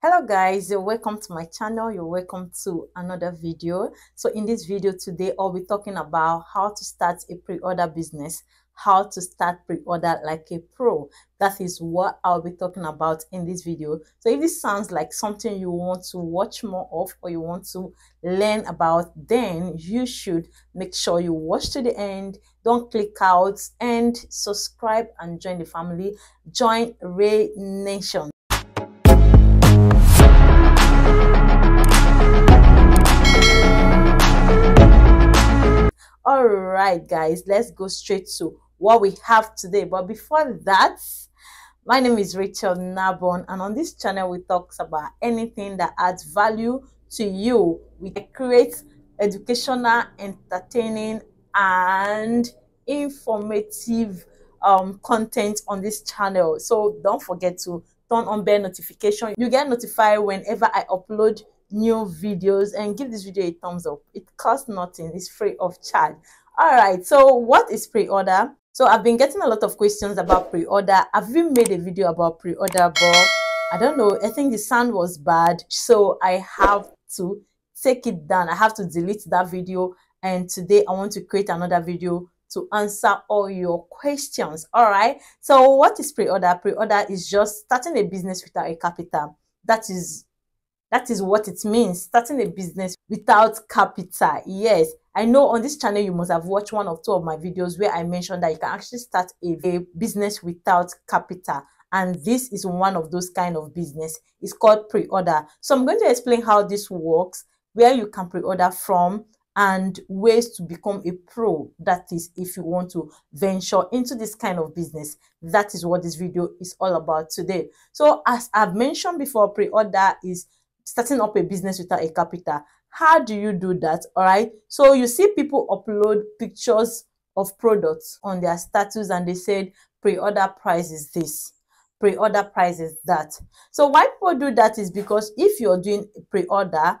hello guys. You're welcome to my channel. You're welcome to another video. So in this video today i'll be talking about how to start a pre-order business how to start pre-order like a pro. That is what i'll be talking about in this video. So if this sounds like something you want to watch more of or you want to learn about then you should make sure you watch to the end. Don't click out and subscribe and join the family. Join ray nation all right guys let's go straight to what we have today. But before that my name is Rachael Naabon and on this channel we talk about anything that adds value to you. We create educational entertaining and informative um, content on this channel. So don't forget to turn on bell notification. You get notified whenever i upload new videos and give this video a thumbs up. It costs nothing. It's free of charge. All right so what is pre-order? So i've been getting a lot of questions about pre-order. I've even made a video about pre-order but i don't know. I think the sound was bad so i have to take it down. I have to delete that video. And today i want to create another video to answer all your questions. All right so what is pre-order? Pre-order is just starting a business without a capital. That is that is what it means, starting a business without capital. Yes, I know on this channel you must have watched one or two of my videos where I mentioned that you can actually start a, a business without capital. And this is one of those kind of business. It's called pre-order. So I'm going to explain how this works, where you can pre-order from, and ways to become a pro that is if you want to venture into this kind of business that is what this video is all about today so as i've mentioned before pre-order is starting up a business without a capital. How do you do that? All right. So you see people upload pictures of products on their status and they said pre-order price is this pre-order price is that so why people do that is because if you're doing pre-order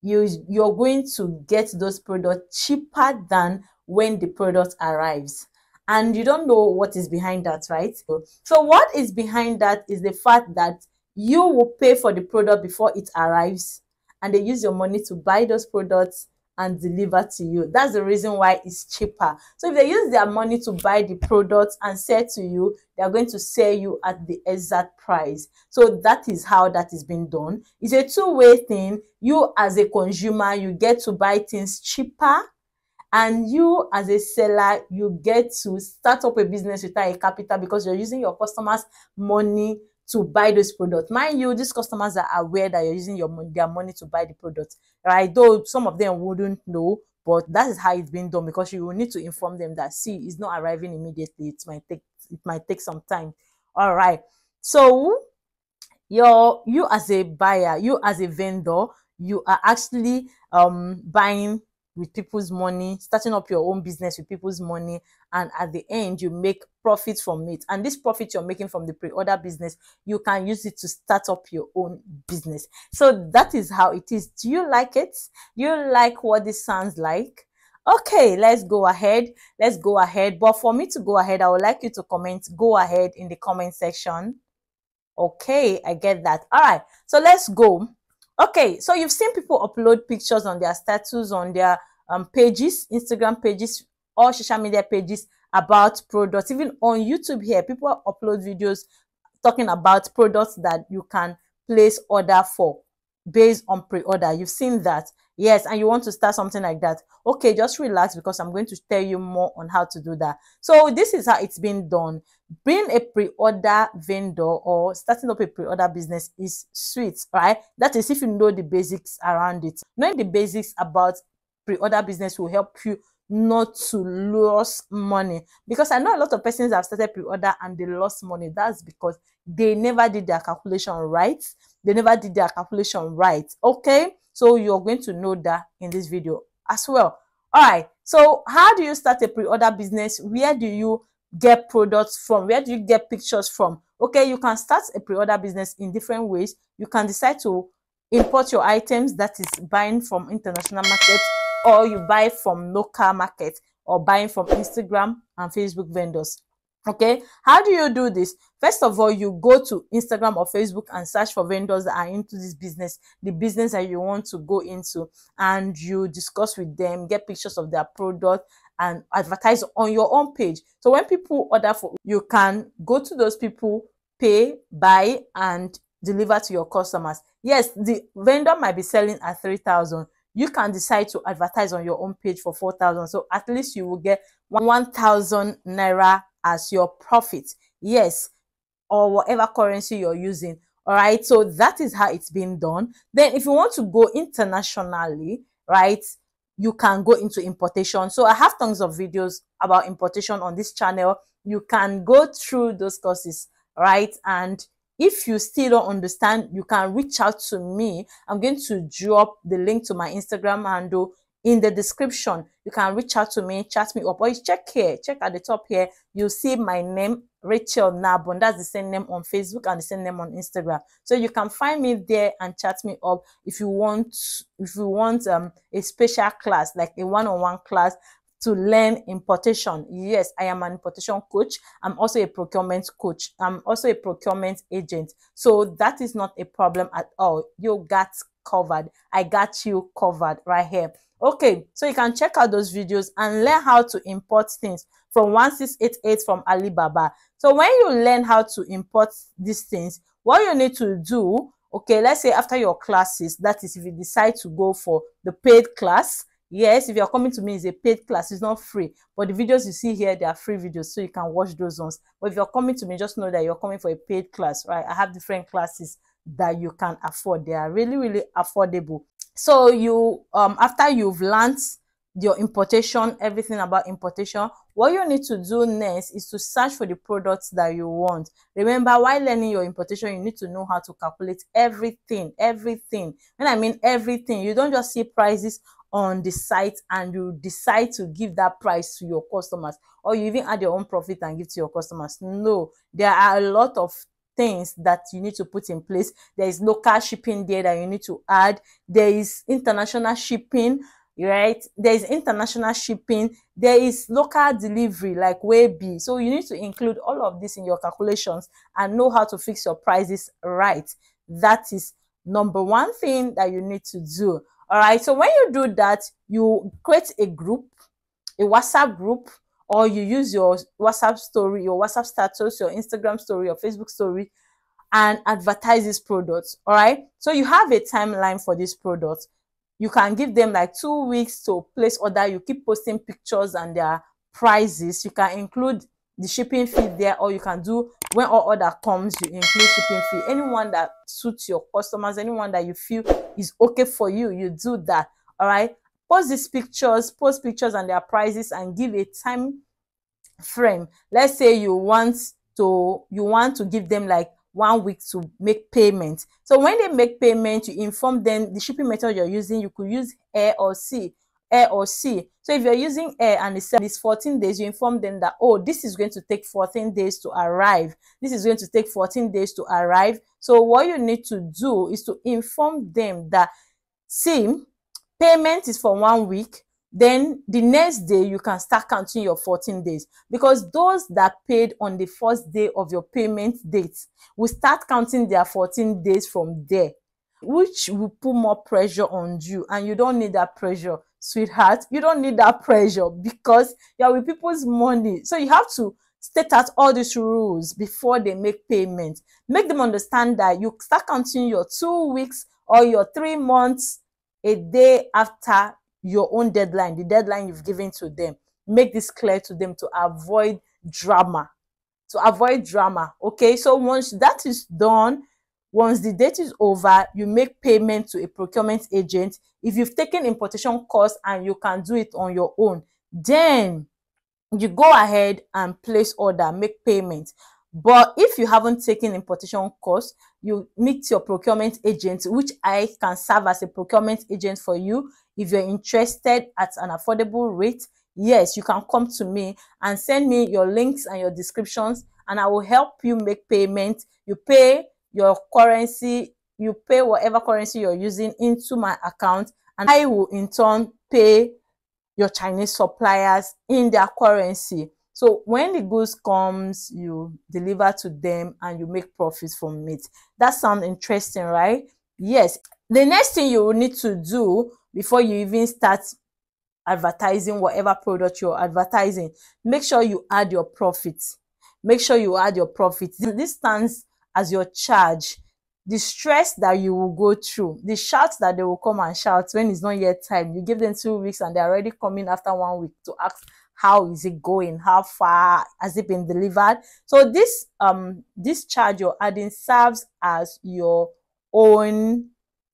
you you're going to get those products cheaper than when the product arrives and you don't know what is behind that right so what is behind that is the fact that you will pay for the product before it arrives and they use your money to buy those products and deliver to you. That's the reason why it's cheaper. So if they use their money to buy the products and sell to you, they're going to sell you at the exact price. So that is how that is being done. It's a two-way thing. You as a consumer, you get to buy things cheaper and you as a seller, you get to start up a business without a capital because you're using your customers' money to buy those products. Mind you, these customers are aware that you're using your money, their money to buy the product, right? Though some of them wouldn't know, but that is how it's been done because you will need to inform them that see, it's not arriving immediately. It might take it might take some time. All right. So your you as a buyer, you as a vendor, you are actually um buying with people's money, starting up your own business with people's money, and at the end, you make profit from it. And this profit you're making from the pre order business, you can use it to start up your own business. So that is how it is. Do you like it? Do you like what this sounds like? Okay, let's go ahead. Let's go ahead. But for me to go ahead, I would like you to comment, go ahead in the comment section. Okay, I get that. All right, so let's go. Okay, so you've seen people upload pictures on their status, on their um, pages, Instagram pages, or social media pages about products. Even on YouTube here, people upload videos talking about products that you can place order for based on pre-order. You've seen that. Yes, and you want to start something like that. Okay, just relax because I'm going to tell you more on how to do that. So this is how it's been done. Being a pre-order vendor or starting up a pre-order business is sweet, right? That is if you know the basics around it. Knowing the basics about pre-order business will help you not to lose money. Because i know a lot of persons have started pre-order and they lost money. That's because they never did their calculation right. They never did their calculation right. Okay? So you're going to know that in this video as well. All right so how do you start a pre-order business? Where do you get products from? Where do you get pictures from? Okay you can start a pre-order business in different ways. You can decide to import your items that is buying from international markets or you buy from local market or buying from Instagram and Facebook vendors. Okay, how do you do this? First of all, you go to Instagram or Facebook and search for vendors that are into this business, the business that you want to go into, and you discuss with them, get pictures of their product, and advertise on your own page. So when people order for you can go to those people, pay, buy, and deliver to your customers. Yes, the vendor might be selling at 3,000. You can decide to advertise on your own page for 4,000. So at least you will get 1,000 naira as your profit. Yes, or whatever currency you're using. All right. So that is how it's being done. Then if you want to go internationally, right, you can go into importation. So I have tons of videos about importation on this channel. You can go through those courses, right? And if you still don't understand, you can reach out to me. I'm going to drop the link to my Instagram handle in the description. You can reach out to me, chat me up, or check here, check at the top here. You'll see my name, Rachael Naabon. That's the same name on Facebook and the same name on Instagram. So you can find me there and chat me up if you want, if you want um, a special class, like a one-on-one -on -one class to learn importation. Yes, I am an importation coach. I'm also a procurement coach. I'm also a procurement agent. So that is not a problem at all. You got covered. I got you covered right here. Okay, so you can check out those videos and learn how to import things from 1688 from Alibaba. So when you learn how to import these things, what you need to do, okay, let's say after your classes, that is if you decide to go for the paid class, yes if you're coming to me it's a paid class it's not free. But the videos you see here they are free videos so you can watch those ones. But if you're coming to me just know that you're coming for a paid class right? I have different classes that you can afford. They are really really affordable. So you um after you've learned your importation everything about importation what you need to do next is to search for the products that you want. Remember while learning your importation you need to know how to calculate everything everything. When i mean everything you don't just see prices on the site and you decide to give that price to your customers or you even add your own profit and give to your customers. No there are a lot of things that you need to put in place. There is local shipping there that you need to add. There is international shipping right? There is international shipping. There is local delivery like Weibi so you need to include all of this in your calculations and know how to fix your prices right. That is number one thing that you need to do all right. So when you do that, you create a group, a WhatsApp group, or you use your WhatsApp story, your WhatsApp status, your Instagram story, your Facebook story, and advertise this product. All right. So you have a timeline for this product. You can give them like two weeks to place order. You keep posting pictures and their prices. You can include the shipping fee there or you can do when all order comes you include shipping fee. Anyone that suits your customers anyone that you feel is okay for you you do that. All right? Post these pictures post pictures and their prices and give a time frame. Let's say you want to you want to give them like one week to make payment. So when they make payment you inform them the shipping method you're using. You could use air or sea air or sea. So if you're using A and it's, it's 14 days, you inform them that, oh, this is going to take 14 days to arrive. This is going to take 14 days to arrive. So what you need to do is to inform them that, see, payment is for one week. Then the next day, you can start counting your 14 days because those that paid on the first day of your payment date will start counting their 14 days from there which will put more pressure on you and you don't need that pressure sweetheart. You don't need that pressure because you're with people's money. So you have to state out all these rules before they make payment. Make them understand that you start counting your two weeks or your three months a day after your own deadline the deadline you've given to them. Make this clear to them to avoid drama. To avoid drama okay? So once that is done once the date is over, you make payment to a procurement agent. If you've taken importation course and you can do it on your own, then you go ahead and place order, make payment. But if you haven't taken importation course, you meet your procurement agent, which I can serve as a procurement agent for you. If you're interested at an affordable rate, yes, you can come to me and send me your links and your descriptions, and I will help you make payment. You pay your currency, you pay whatever currency you're using into my account, and I will in turn pay your Chinese suppliers in their currency. So when the goods comes, you deliver to them and you make profits from it. That sounds interesting, right? Yes. The next thing you will need to do before you even start advertising whatever product you're advertising, make sure you add your profits. Make sure you add your profits. This stands as your charge the stress that you will go through, the shouts that they will come and shout when it's not yet time. You give them two weeks and they're already coming after one week to ask how is it going, how far has it been delivered. So this um this charge you're adding serves as your own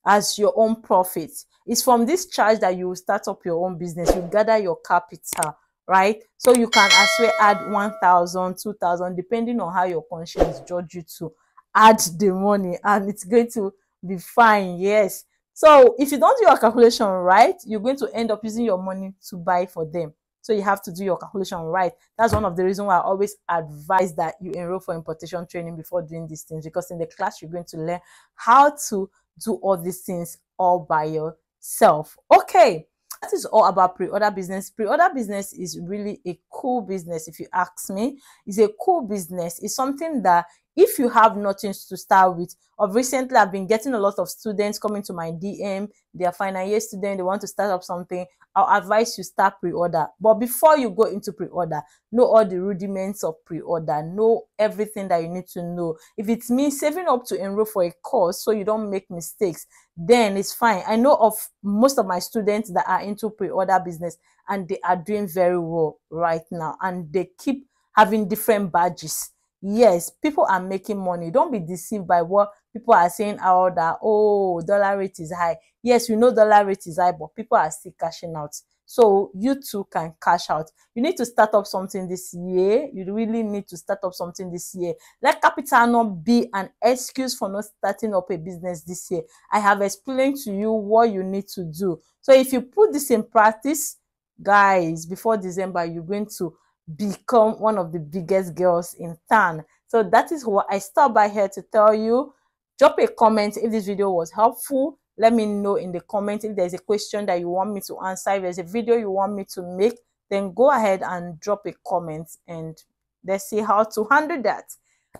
as your own profit. It's from this charge that you will start up your own business. You gather your capital, right? So you can as well add 1,000, 2,000, depending on how your conscience judge you to add the money and it's going to be fine. Yes. So if you don't do your calculation right, you're going to end up using your money to buy for them. So you have to do your calculation right. That's one of the reasons why I always advise that you enroll for importation training before doing these things because in the class you're going to learn how to do all these things all by yourself. Okay, that is all about pre-order business. Pre-order business is really a cool business if you ask me. It's a cool business. It's something that if you have nothing to start with of recently i've been getting a lot of students coming to my dm they're final year student they want to start up something i'll advise you start pre-order. But before you go into pre-order know all the rudiments of pre-order know everything that you need to know. If it's me saving up to enroll for a course so you don't make mistakes then it's fine. I know of most of my students that are into pre-order business and they are doing very well right now and they keep having different badges yes people are making money. Don't be deceived by what people are saying out that oh dollar rate is high. Yes we know dollar rate is high but people are still cashing out. So you too can cash out. You need to start up something this year. You really need to start up something this year. Let capital not be an excuse for not starting up a business this year. I have explained to you what you need to do. So if you put this in practice guys before december you're going to become one of the biggest girls in town. So that is what I stopped by here to tell you. Drop a comment if this video was helpful. Let me know in the comment if there's a question that you want me to answer. If there's a video you want me to make, then go ahead and drop a comment and let's see how to handle that.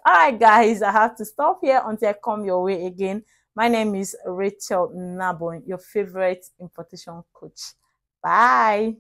All right, guys, I have to stop here until I come your way again. My name is Rachael Naabon, your favorite importation coach. Bye.